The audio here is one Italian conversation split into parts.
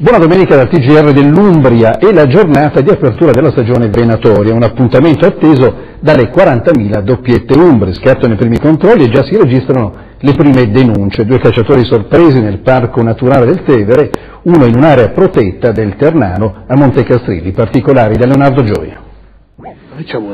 Buona domenica dal TGR dell'Umbria e la giornata di apertura della stagione venatoria, un appuntamento atteso dalle 40.000 doppiette umbre. Scattano i primi controlli e già si registrano le prime denunce. Due cacciatori sorpresi nel parco naturale del Tevere, uno in un'area protetta del Ternano a Monte Castrilli. Particolari da Leonardo Gioia.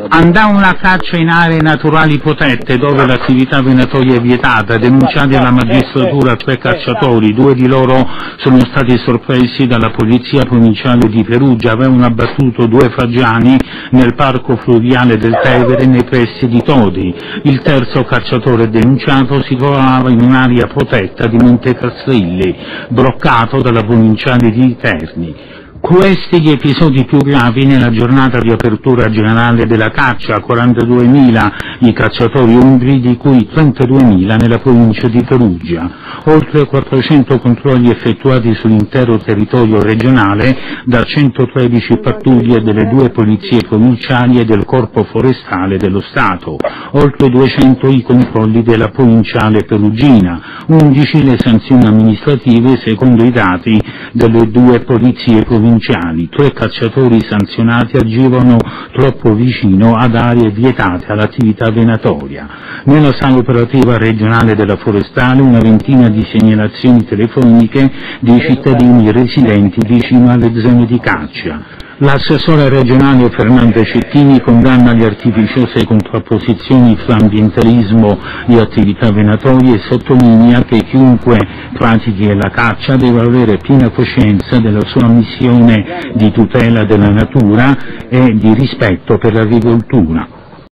Andava una caccia in aree naturali protette dove l'attività venatoria è vietata, denunciati alla magistratura tre cacciatori, due di loro sono stati sorpresi dalla polizia provinciale di Perugia, avevano abbattuto due fagiani nel parco fluviale del Tevere nei pressi di Todi. Il terzo cacciatore denunciato si trovava in un'area protetta di Monte Castrilli, bloccato dalla provinciale di Terni. Questi gli episodi più gravi nella giornata di apertura generale della caccia, 42.000 i cacciatori umbri, di cui 32.000 nella provincia di Perugia. Oltre 400 controlli effettuati sull'intero territorio regionale da 113 pattuglie delle due polizie provinciali e del Corpo Forestale dello Stato. Oltre 200 i controlli della provinciale perugina. 11 le sanzioni amministrative secondo i dati delle due polizie provinciali provinciali, tre cacciatori sanzionati agivano troppo vicino ad aree vietate all'attività venatoria. Nella sala operativa regionale della Forestale una ventina di segnalazioni telefoniche di cittadini residenti vicino alle zone di caccia. L'assessore regionale Fernando Cettini condanna le artificiose contrapposizioni fra ambientalismo e attività venatorie e sottolinea che chiunque la caccia deve avere piena coscienza della sua missione di tutela della natura e di rispetto per l'agricoltura.